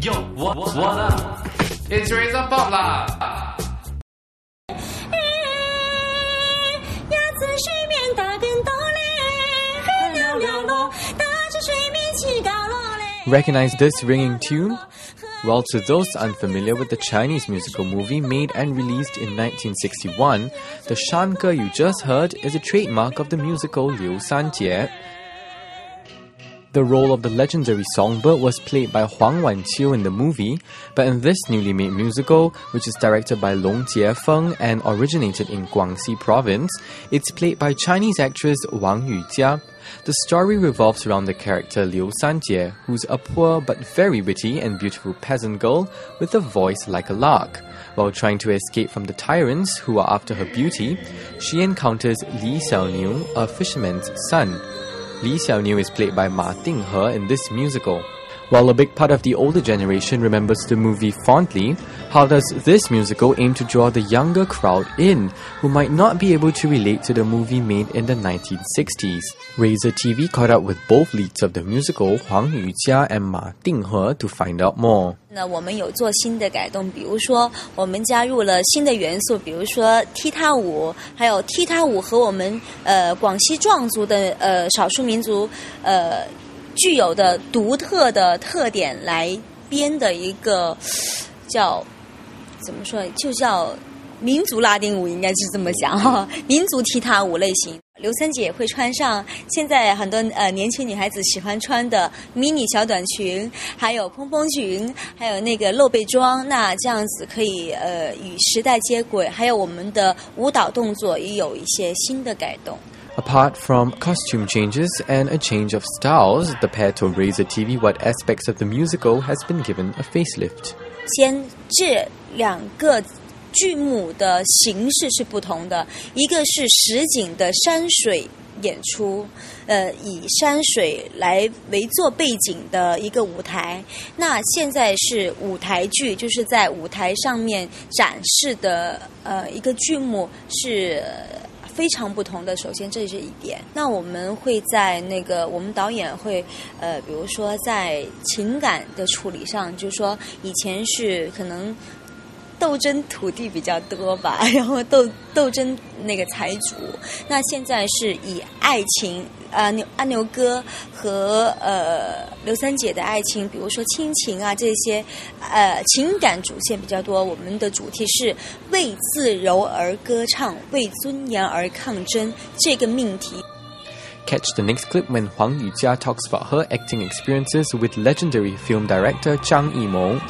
Yo, what, what up? It's Razor Pop 啦！哎，鸭子水面打跟斗嘞，黑溜溜咯，打着水面起高落嘞。Recognize this ringing tune? Well, to those unfamiliar with the Chinese musical movie made and released in 1961, the shange you just heard is a trademark of the musical Liu Sanjie, the role of the legendary songbird was played by Huang Wanqiu in the movie, but in this newly made musical, which is directed by Long Jiefeng and originated in Guangxi province, it's played by Chinese actress Wang Yujia. The story revolves around the character Liu Sanjie, who's a poor but very witty and beautiful peasant girl with a voice like a lark. While trying to escape from the tyrants who are after her beauty, she encounters Li Xiaoniu, a fisherman's son. Li Xiaoniu is played by Ma Dinghe in this musical. While a big part of the older generation remembers the movie fondly, how does this musical aim to draw the younger crowd in who might not be able to relate to the movie made in the 1960s? Razor TV caught up with both leads of the musical, Huang Yujia and Ma Dinghe, to find out more. 那我们有做新的改动，比如说我们加入了新的元素，比如说踢踏舞，还有踢踏舞和我们呃广西壮族的呃少数民族呃 具有的独特的特点来编的一个叫怎么说，就叫民族拉丁舞，应该是这么讲哈，民族踢踏舞类型。刘三姐会穿上现在很多呃年轻女孩子喜欢穿的迷你小短裙，还有蓬蓬裙，还有那个露背装。那这样子可以呃与时代接轨，还有我们的舞蹈动作也有一些新的改动。Apart from costume changes and a change of styles, the pair told Razor TV what aspects of the musical has been given a facelift. 先这两个剧目的形式是不同的，一个是实景的山水演出，呃，以山水来为做背景的一个舞台。那现在是舞台剧，就是在舞台上面展示的呃一个剧目是。 非常不同的，首先这是一点。那我们会在那个我们导演会呃，比如说在情感的处理上，就是说以前是可能斗争土地比较多吧，然后斗斗争那个财主。那现在是以爱情，呃，牛阿牛哥和呃刘三姐的爱情，比如说亲情啊这些，呃情感主线比较多。我们的主题是为自由而歌唱，为尊严而抗争这个命题。Catch the next clip when Huang Yujia talks about her acting experiences with legendary film director Zhang Yimou.